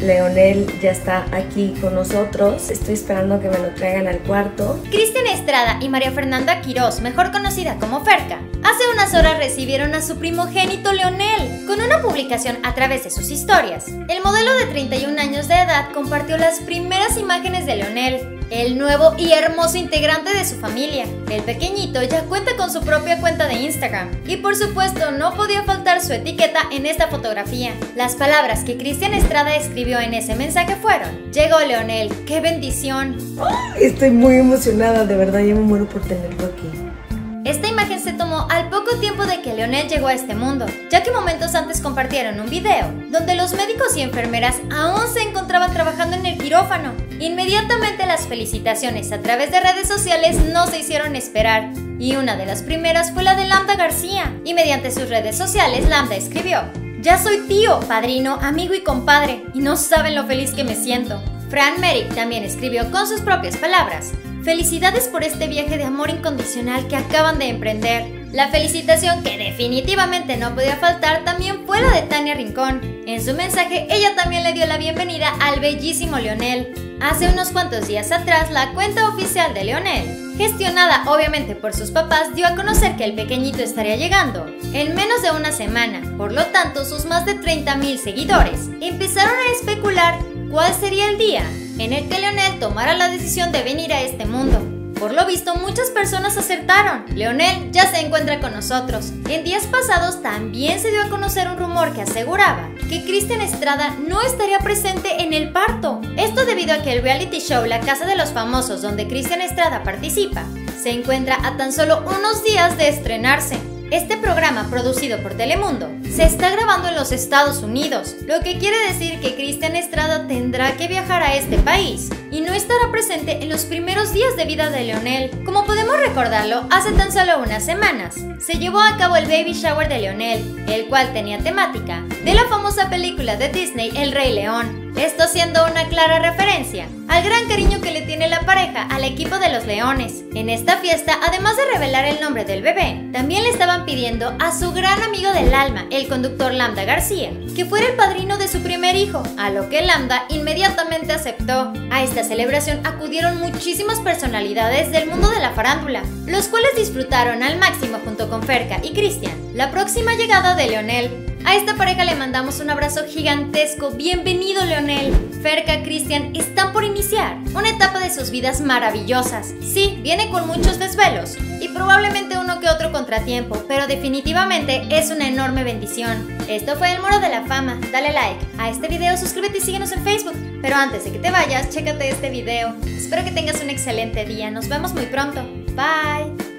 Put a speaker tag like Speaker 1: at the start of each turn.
Speaker 1: Leonel ya está aquí con nosotros. Estoy esperando que me lo traigan al cuarto.
Speaker 2: Cristian Estrada y María Fernanda Quirós, mejor conocida como Ferca, hace unas horas recibieron a su primogénito Leonel con una publicación a través de sus historias. El modelo de 31 años de edad compartió las primeras imágenes de Leonel el nuevo y hermoso integrante de su familia. El pequeñito ya cuenta con su propia cuenta de Instagram y por supuesto no podía faltar su etiqueta en esta fotografía. Las palabras que Cristian Estrada escribió en ese mensaje fueron, llegó Leonel, qué bendición.
Speaker 1: Estoy muy emocionada, de verdad, yo me muero por tenerlo aquí.
Speaker 2: Esta imagen se tomó al poco tiempo de que Leonel llegó a este mundo, ya que momentos antes compartieron un video donde los médicos y enfermeras aún se encontraban trabajando en el quirófano. Inmediatamente las felicitaciones a través de redes sociales no se hicieron esperar, y una de las primeras fue la de Lambda García, y mediante sus redes sociales Lambda escribió, ya soy tío, padrino, amigo y compadre, y no saben lo feliz que me siento. Fran Merrick también escribió con sus propias palabras, Felicidades por este viaje de amor incondicional que acaban de emprender. La felicitación que definitivamente no podía faltar también fue la de Tania Rincón. En su mensaje ella también le dio la bienvenida al bellísimo Leonel. Hace unos cuantos días atrás la cuenta oficial de Leonel, gestionada obviamente por sus papás, dio a conocer que el pequeñito estaría llegando en menos de una semana. Por lo tanto, sus más de 30.000 seguidores empezaron a especular cuál sería el día en el que Leonel tomara la decisión de venir a este mundo. Por lo visto, muchas personas acertaron. Leonel ya se encuentra con nosotros. En días pasados también se dio a conocer un rumor que aseguraba que Cristian Estrada no estaría presente en el parto. Esto debido a que el reality show La Casa de los Famosos, donde Cristian Estrada participa, se encuentra a tan solo unos días de estrenarse. Este programa, producido por Telemundo, se está grabando en los Estados Unidos, lo que quiere decir que Cristian Estrada tendrá que viajar a este país y no estará presente en los primeros días de vida de Leonel. Como podemos recordarlo, hace tan solo unas semanas se llevó a cabo el baby shower de Leonel, el cual tenía temática de la famosa película de Disney El Rey León. Esto siendo una clara referencia al gran cariño que le tiene la pareja al equipo de los Leones. En esta fiesta, además de revelar el nombre del bebé, también le estaban pidiendo a su gran amigo del alma, el conductor Lambda García, que fuera el padrino de su primer hijo, a lo que Lambda inmediatamente aceptó. A esta celebración acudieron muchísimas personalidades del mundo de la farándula, los cuales disfrutaron al máximo junto con Ferca y Cristian la próxima llegada de Leonel, a esta pareja le mandamos un abrazo gigantesco. Bienvenido, Leonel. Ferca, Cristian están por iniciar una etapa de sus vidas maravillosas. Sí, viene con muchos desvelos y probablemente uno que otro contratiempo, pero definitivamente es una enorme bendición. Esto fue el Moro de la Fama. Dale like a este video, suscríbete y síguenos en Facebook. Pero antes de que te vayas, chécate este video. Espero que tengas un excelente día. Nos vemos muy pronto. Bye.